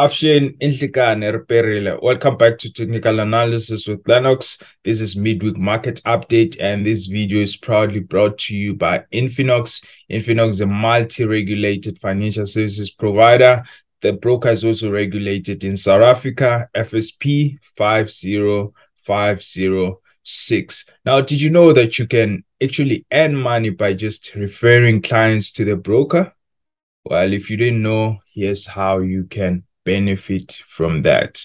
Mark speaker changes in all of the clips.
Speaker 1: Afshin Reperile. Welcome back to Technical Analysis with Lennox. This is midweek market update, and this video is proudly brought to you by Infinox. Infinox is a multi-regulated financial services provider. The broker is also regulated in South Africa, FSP 50506. Now, did you know that you can actually earn money by just referring clients to the broker? Well, if you didn't know, here's how you can benefit from that.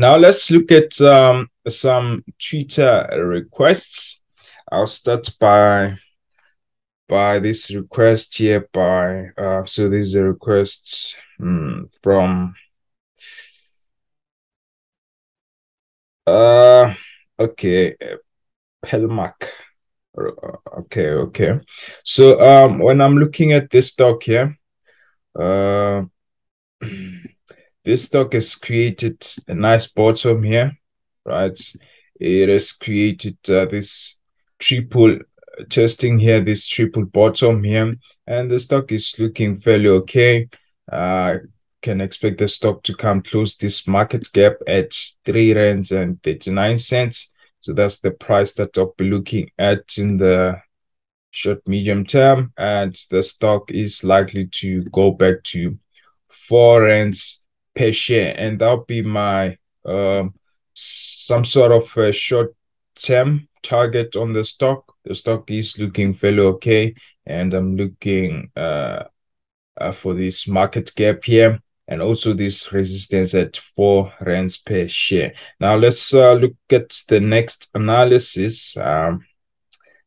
Speaker 1: Now let's look at um, some Twitter requests. I'll start by by this request here by uh so this is a request um, from uh okay Pelmac. Okay okay. So um when i'm looking at this stock here uh this stock has created a nice bottom here right? It has created uh, this triple testing here this triple bottom here and the stock is looking fairly okay. Uh can expect the stock to come close this market gap at three rands and 39 cents. So that's the price that i'll be looking at in the short medium term and the stock is likely to go back to four rands per share. And that'll be my um some sort of a short term target on the stock. The stock is looking fairly okay, and I'm looking uh, uh, for this market gap here and also this resistance at four rands per share. Now let's uh, look at the next analysis. Um,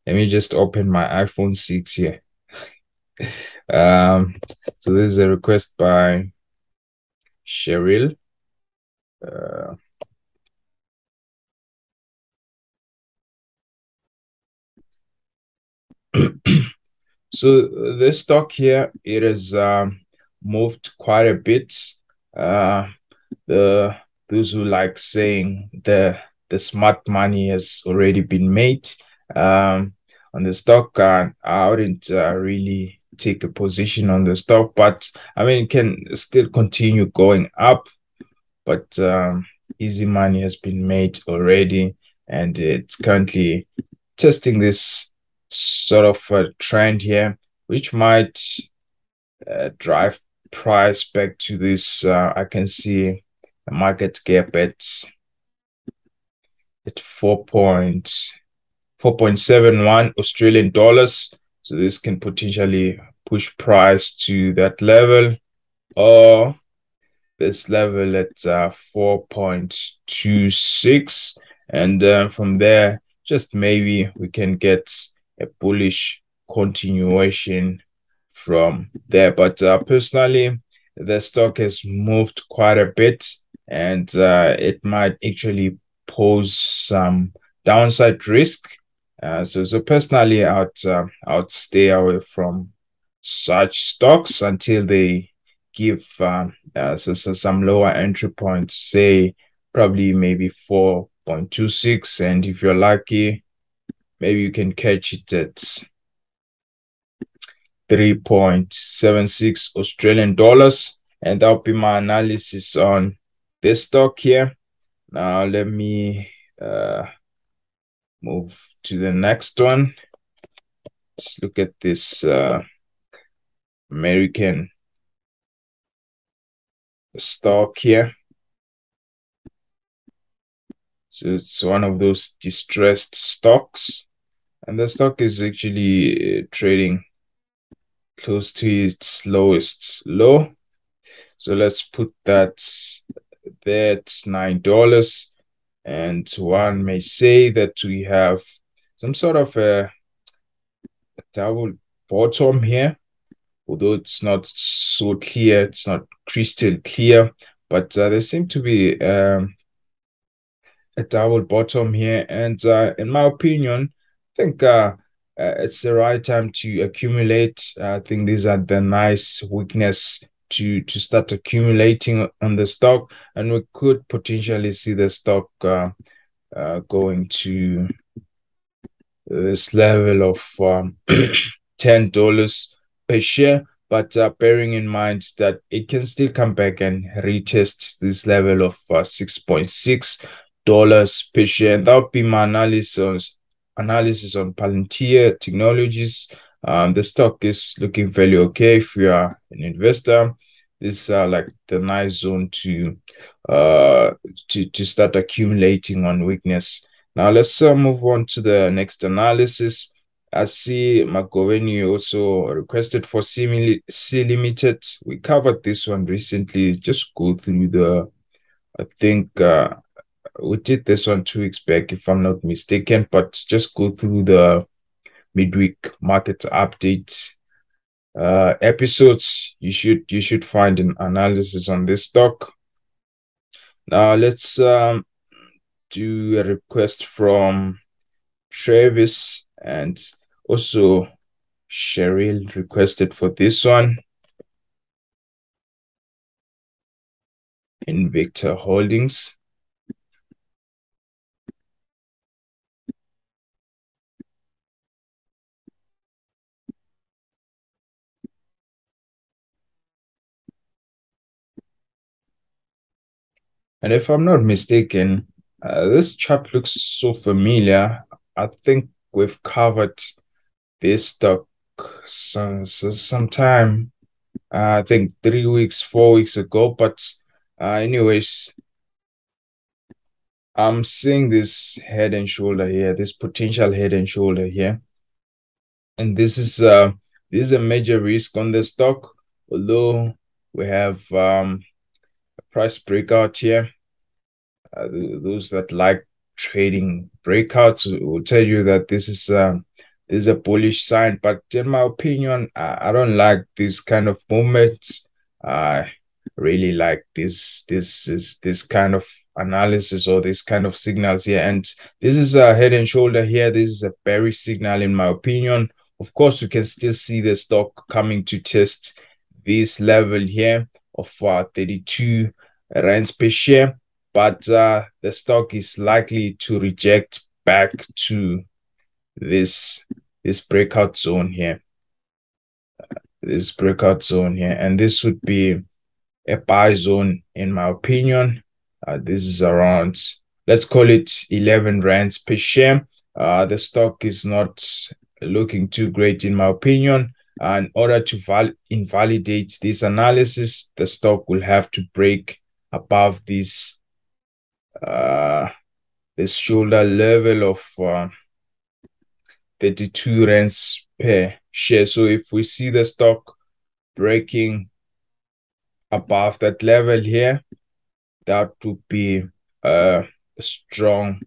Speaker 1: let me just open my iPhone 6 here. um, so this is a request by Cheryl. Uh, so this stock here it has um, moved quite a bit. Uh, the those who like saying the the smart money has already been made um, on the stock uh, i wouldn't uh, really take a position on the stock but i mean it can still continue going up but um, easy money has been made already and it's currently testing this sort of a trend here, which might uh, drive price back to this. Uh, I can see the market gap at at 4.4.71 Australian dollars. So this can potentially push price to that level or this level at uh, 4.26 and uh, from there just maybe we can get a bullish continuation from there. But uh, personally, the stock has moved quite a bit and uh, it might actually pose some downside risk. Uh, so, so personally, I'd, uh, I'd stay away from such stocks until they give um, uh, so, so some lower entry points, say probably maybe 4.26. And if you're lucky, maybe you can catch it at 3.76 Australian dollars. And that'll be my analysis on this stock here. Now let me uh, move to the next one. Let's look at this uh, American stock here. So it's one of those distressed stocks and the stock is actually uh, trading close to its lowest low. So let's put that that's nine dollars. And one may say that we have some sort of a, a double bottom here although it's not so clear it's not crystal clear but uh, there seem to be um, a double bottom here. And uh, in my opinion think uh, uh, it's the right time to accumulate. I think these are the nice weakness to to start accumulating on the stock, and we could potentially see the stock uh, uh, going to this level of um, ten dollars per share. But uh, bearing in mind that it can still come back and retest this level of uh, six point six dollars per share, and that would be my analysis analysis on Palantir Technologies. Um, the stock is looking fairly okay if you are an investor. This is uh, like the nice zone to uh to to start accumulating on weakness. Now let's uh, move on to the next analysis. I see Magoveni also requested for C, C Limited. We covered this one recently. Just go through the, I think uh, we did this one two weeks back, if I'm not mistaken, but just go through the midweek market update uh, episodes. You should you should find an analysis on this stock. Now let's um, do a request from Travis and also Cheryl requested for this one. Invicta Holdings. And if I'm not mistaken, uh, this chart looks so familiar. I think we've covered this stock some, some time. Uh, I think three weeks, four weeks ago. But uh, anyways, I'm seeing this head and shoulder here, this potential head and shoulder here. And this is uh this is a major risk on the stock, although we have um price breakout here. Uh, those that like trading breakouts will tell you that this is um, this is a bullish sign. But in my opinion, I, I don't like this kind of movements. I really like this this is this kind of analysis or this kind of signals here. And this is a head and shoulder here. This is a bearish signal in my opinion. Of course, you can still see the stock coming to test this level here of uh, 32 rands per share, but uh, the stock is likely to reject back to this this breakout zone here. This breakout zone here, and this would be a buy zone in my opinion. Uh, this is around let's call it 11 rands per share. Uh, the stock is not looking too great in my opinion. In order to val- invalidate this analysis, the stock will have to break above this uh, this shoulder level of uh, 32 rands per share. So if we see the stock breaking above that level here, that would be a strong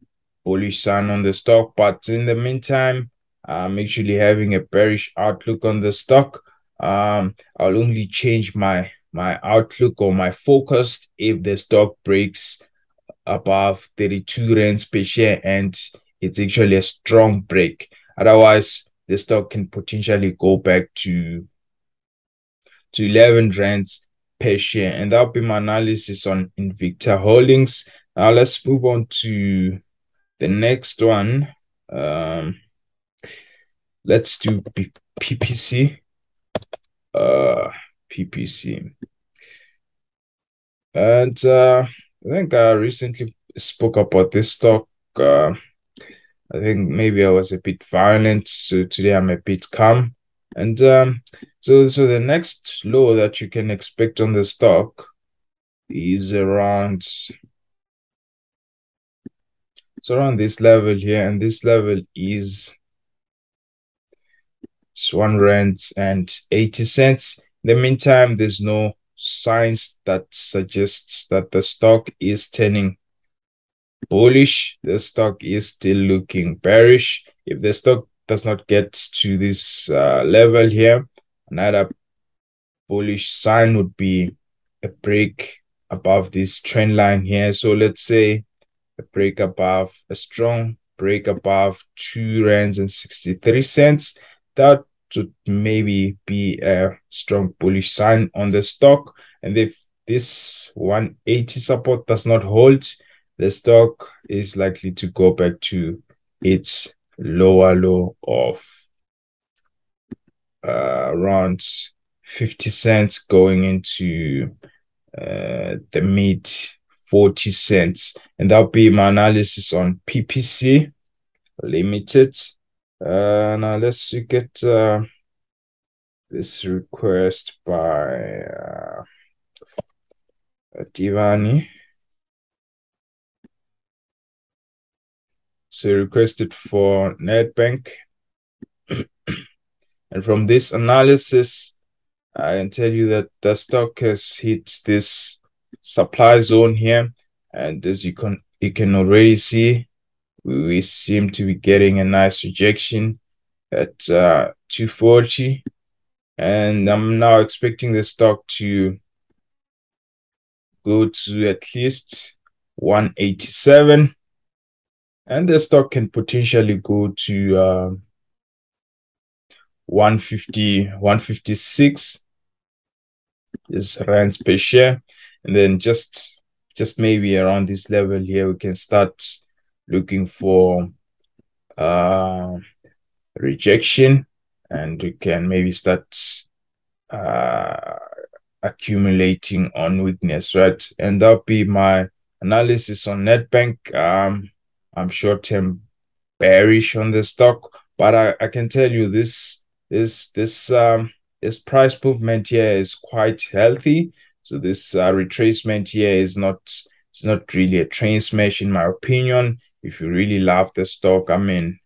Speaker 1: bullish sign on the stock. But in the meantime, I'm actually having a bearish outlook on the stock. Um, I'll only change my my outlook or my focus if the stock breaks above 32 rands per share and it's actually a strong break. Otherwise, the stock can potentially go back to to 11 rands per share. And that'll be my analysis on Invicta Holdings. Now let's move on to the next one. Um, let's do PPC. Uh, PPC. And uh, I think I recently spoke about this stock. Uh, I think maybe I was a bit violent, so today I'm a bit calm. And um, so, so the next low that you can expect on the stock is around it's around this level here, and this level is one rand and 80 cents. In the meantime, there's no signs that suggests that the stock is turning bullish. The stock is still looking bearish. If the stock does not get to this uh, level here, another bullish sign would be a break above this trend line here. So let's say a break above a strong break above two rands and 63 cents, that would maybe be a strong bullish sign on the stock. And if this 180 support does not hold, the stock is likely to go back to its lower low of uh, around 50 cents going into uh, the mid 40 cents. And that'll be my analysis on PPC Limited. Uh, now let's at uh, this request by uh, Divani. So requested for Nedbank. and from this analysis, I can tell you that the stock has hit this supply zone here. And as you can you can already see, we seem to be getting a nice rejection at uh, 240. And I'm now expecting the stock to go to at least 187 and the stock can potentially go to uh, 150 156 is rands per share. And then just just maybe around this level here we can start looking for uh rejection and we can maybe start uh accumulating on weakness right and that'll be my analysis on Nedbank. um I'm short term bearish on the stock, but I, I can tell you this this this um this price movement here is quite healthy. So this uh, retracement here is not it's not really a train smash in my opinion. If you really love the stock, I mean,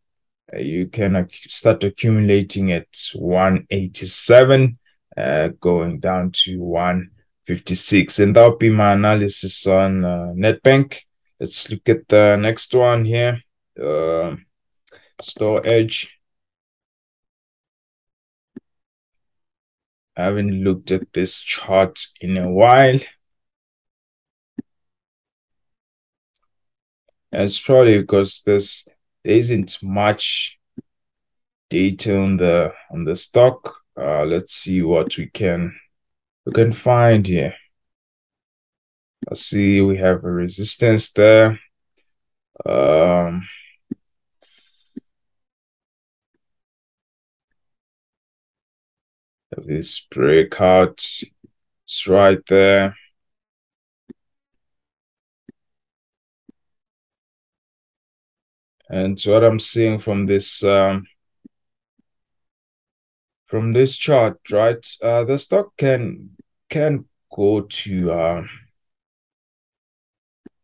Speaker 1: uh, you can start accumulating at 187, uh, going down to 156, and that'll be my analysis on uh, Nedbank. Let's look at the next one here. Uh, Stor-Age. I haven't looked at this chart in a while. It's probably because there's there isn't much data on the on the stock. Uh, let's see what we can we can find here. I see we have a resistance there. Um, this breakout is right there. And what I'm seeing from this um, from this chart, right? Uh, the stock can can go to uh,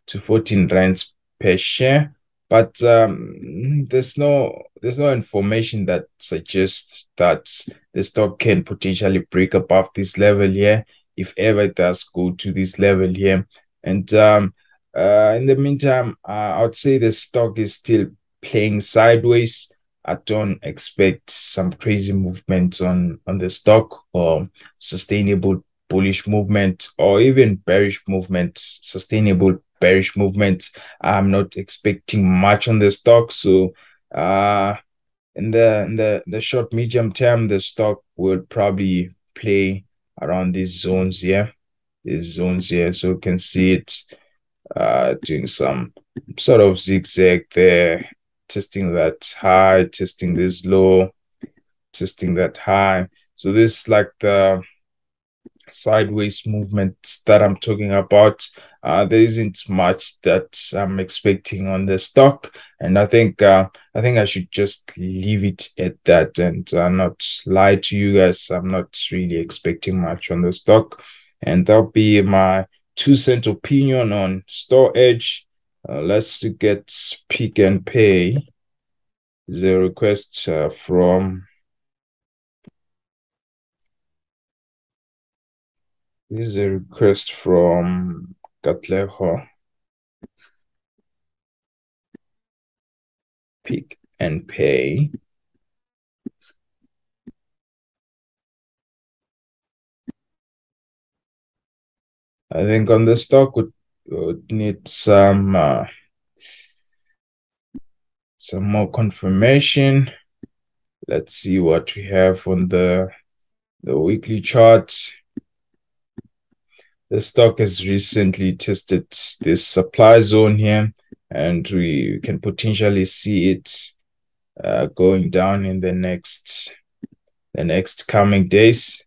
Speaker 1: to 14 rands per share but um, there's no there's no information that suggests that the stock can potentially break above this level here if ever it does go to this level here and um, uh, in the meantime uh, i would say the stock is still playing sideways i don't expect some crazy movement on on the stock or sustainable bullish movement or even bearish movement sustainable bearish movement. I'm not expecting much on the stock. So uh in the in the, the short medium term, the stock will probably play around these zones here. These zones here. So you can see it uh doing some sort of zigzag there, testing that high, testing this low, testing that high. So this like the sideways movement that I'm talking about. Uh, there isn't much that I'm expecting on the stock, and I think uh, I think I should just leave it at that and uh, not lie to you guys. I'm not really expecting much on the stock, and that'll be my two cent opinion on Stor-Age. Uh, let's get Pick and Pay. The request uh, from This is a request from Katleho. Pick and Pay. I think on the stock would, would need some uh, some more confirmation. Let's see what we have on the the weekly chart. The stock has recently tested this supply zone here, and we can potentially see it uh, going down in the next the next coming days.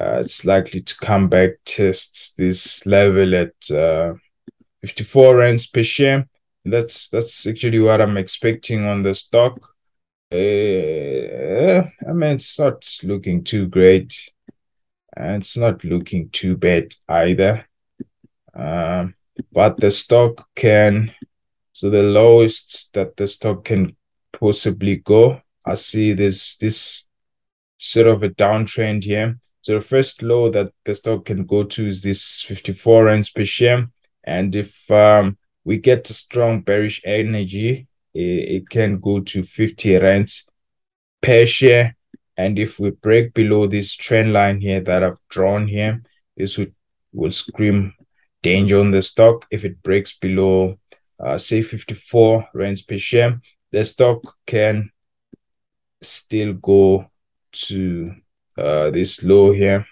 Speaker 1: Uh, it's likely to come back test this level at uh, 54 rands per share. That's that's actually what I'm expecting on the stock. Uh, I mean, it's not looking too great. And it's not looking too bad either. Um, but the stock can, so the lowest that the stock can possibly go, I see this this sort of a downtrend here. So the first low that the stock can go to is this 54 rands per share. And if um, we get a strong bearish energy, it, it can go to 50 rands per share. And if we break below this trend line here that I've drawn here, this would will scream danger on the stock. If it breaks below, uh, say 54 rands per share, the stock can still go to uh, this low here.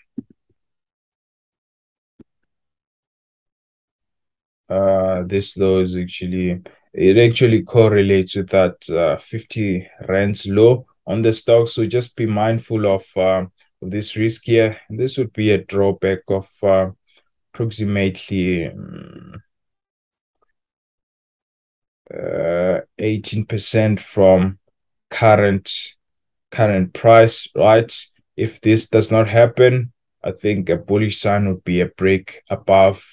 Speaker 1: Uh, this low is actually, it actually correlates with that uh, 50 rands low on the stock. So just be mindful of, uh, this risk here. This would be a drawback of uh, approximately um, 18% uh, from current current price, right? If this does not happen, I think a bullish sign would be a break above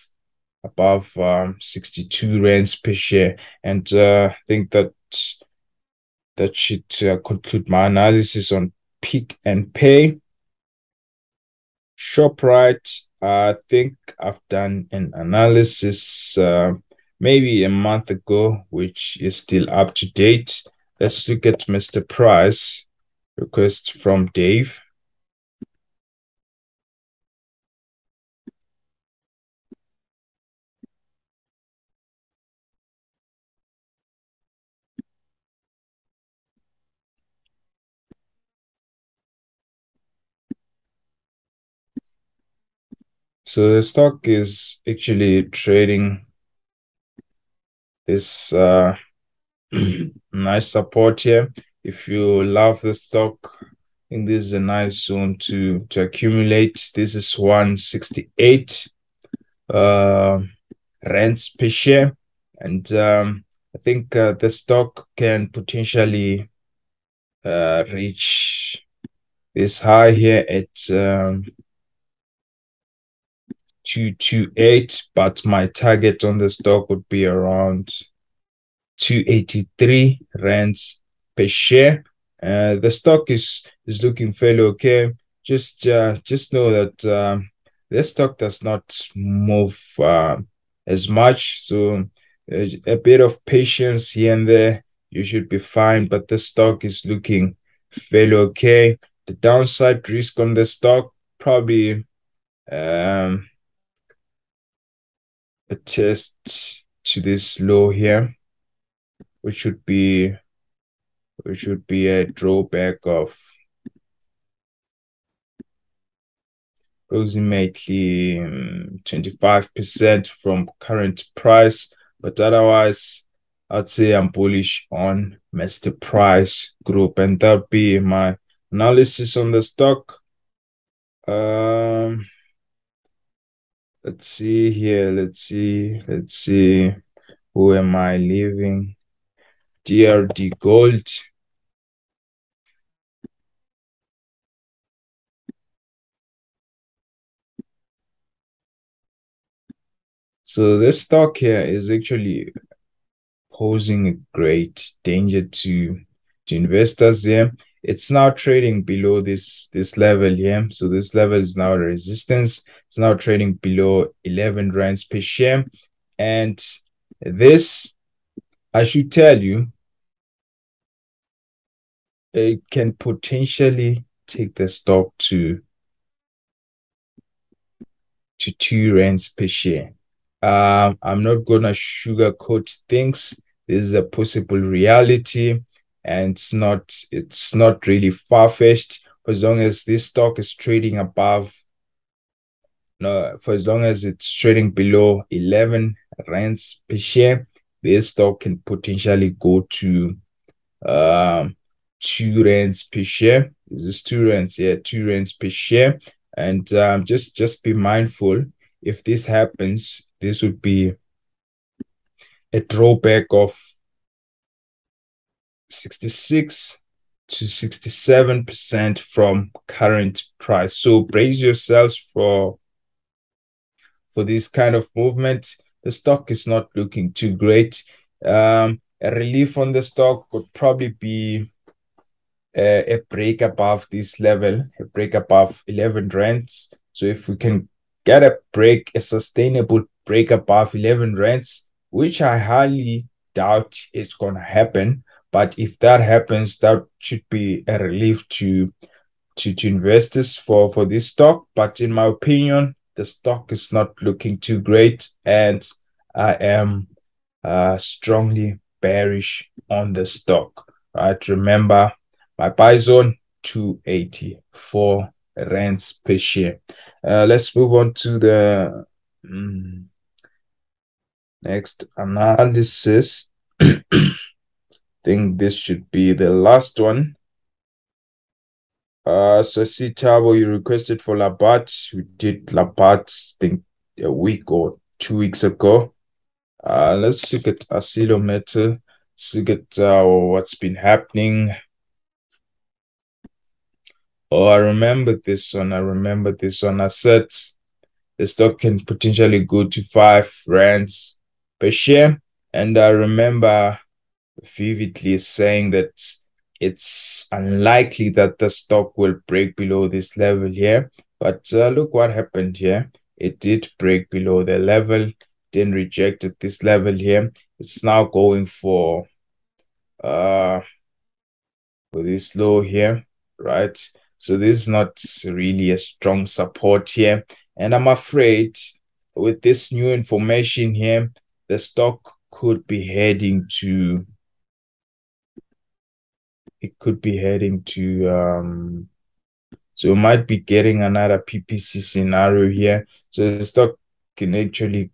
Speaker 1: above um, 62 rands per share. And uh, I think that that should uh, conclude my analysis on Pick and Pay. ShopRite, I think I've done an analysis uh, maybe a month ago, which is still up to date. Let's look at Mr. Price. Request from Dave. So the stock is actually trading this uh, nice support here. If you love the stock, I think this is a nice zone to to accumulate. This is 168 uh, rands per share. And um, I think uh, the stock can potentially uh, reach this high here at um, 228, but my target on the stock would be around 283 rands per share. Uh, the stock is is looking fairly okay. Just uh, just know that um, the stock does not move uh, as much, so uh, a bit of patience here and there, you should be fine. But the stock is looking fairly okay. The downside risk on the stock probably um, a test to this low here, which should be which should be a drawback of approximately 25% um, from current price. But otherwise, I'd say I'm bullish on Mr. Price Group, and that'll be my analysis on the stock. Um, let's see here. Let's see. Let's see. Who am I leaving? DRD Gold. So this stock here is actually posing a great danger to to investors here. It's now trading below this this level here. So this level is now resistance. It's now trading below 11 rands per share. And this, I should tell you, it can potentially take the stock to to two rands per share. Um, I'm not gonna sugarcoat things. this is a possible reality and it's not it's not really far-fetched. For as long as this stock is trading above no for as long as it's trading below 11 rands per share this stock can potentially go to um two rands per share. Is this is two rands yeah two rands per share. And um just just be mindful if this happens this would be a drawback of 66 to 67% from current price. So brace yourselves for for this kind of movement. The stock is not looking too great. Um, a relief on the stock would probably be a, a break above this level, a break above 11 rands. So if we can get a break, a sustainable break above 11 rands, which I highly doubt is going to happen, but if that happens, that should be a relief to to, to investors for, for this stock. But in my opinion, the stock is not looking too great, and I am uh, strongly bearish on the stock. Right, remember my buy zone 284 rands per share. Uh, let's move on to the um, next analysis. think this should be the last one. Uh, so see Tabo, you requested for Labat. We did Labat, I think a week or two weeks ago. Uh, let's look at Arcelor. Let's look at uh, what's been happening. Oh, I remember this one. I remember this one. I said the stock can potentially go to five rands per share. And I remember vividly saying that it's unlikely that the stock will break below this level here. But uh, look what happened here. It did break below the level, then rejected this level here. It's now going for uh for this low here, right? So this is not really a strong support here. And I'm afraid with this new information here, the stock could be heading to it could be heading to um so we might be getting another PPC scenario here. So the stock can actually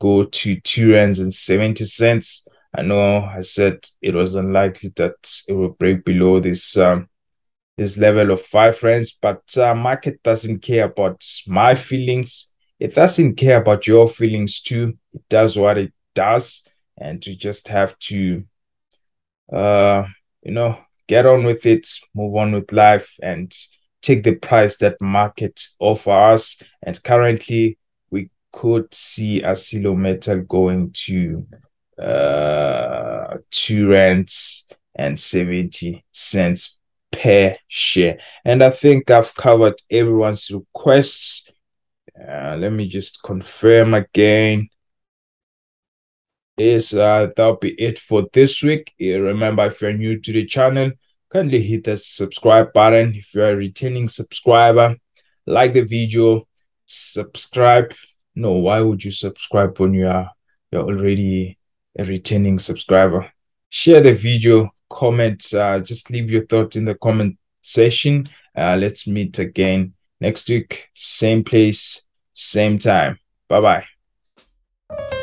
Speaker 1: go to two rands and 70 cents. I know I said it was unlikely that it will break below this um this level of five rands, but uh, market doesn't care about my feelings. It doesn't care about your feelings too. It does what it does, and you just have to, uh, you know, get on with it, move on with life, and take the price that market offer us. And currently, we could see ArcelorMittal going to uh, two rands and 70 cents per share. And I think I've covered everyone's requests. Uh, let me just confirm again is uh, that'll be it for this week. Remember, if you're new to the channel, kindly hit the subscribe button. If you're a subscriber, like the video, subscribe. No, why would you subscribe when you are you're already a returning subscriber? Share the video, comment, uh, just leave your thoughts in the comment section. Uh, let's meet again next week, same place, same time. Bye bye.